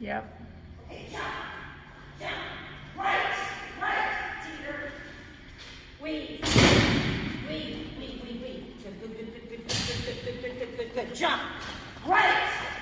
Yep. Okay, jump, jump, right, right, teeter, weave, weave, weave, weave, weave. Good, good, good, good, good, good, good, good, good, good, good, good, good. Jump, right,